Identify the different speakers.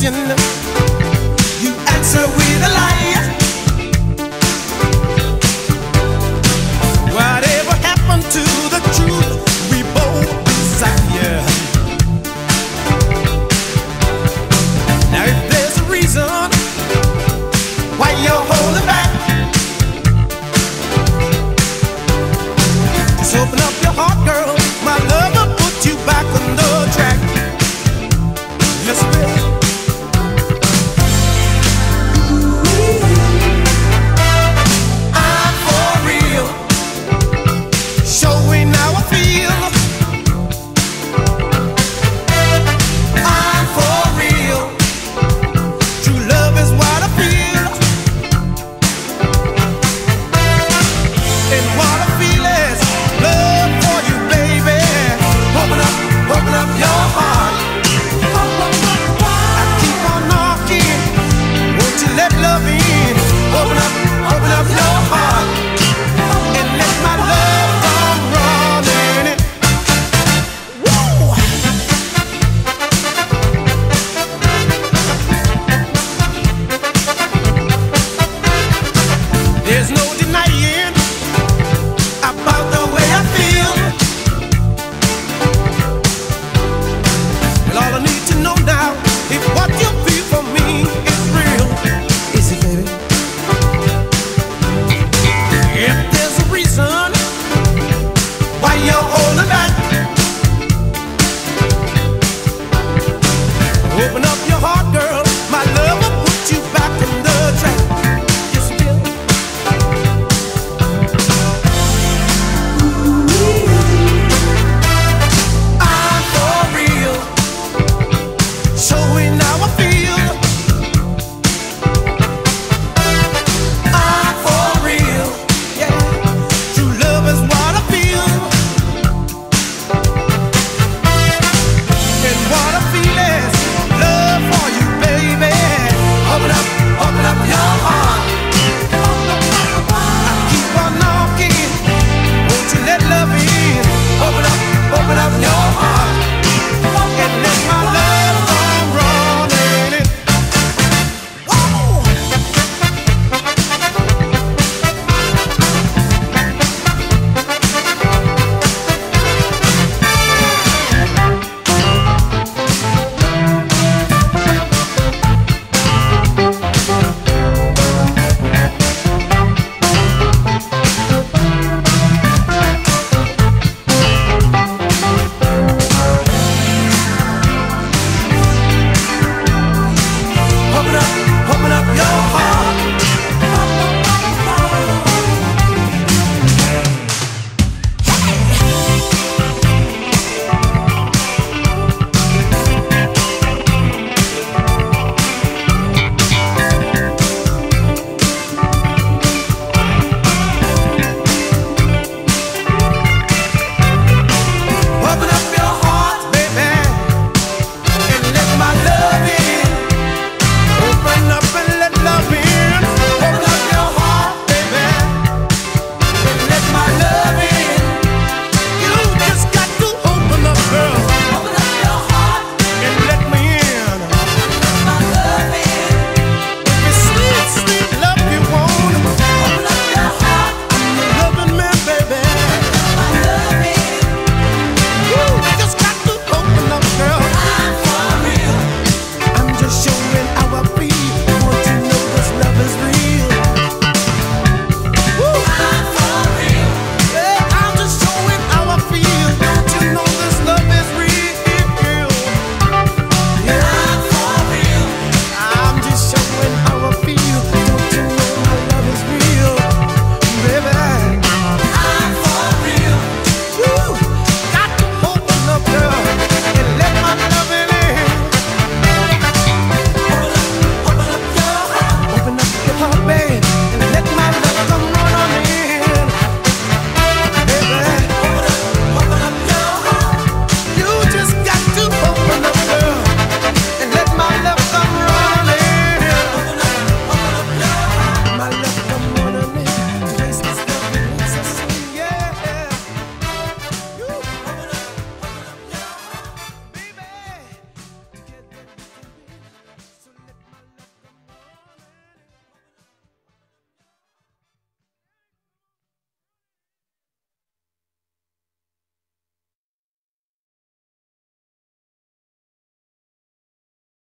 Speaker 1: question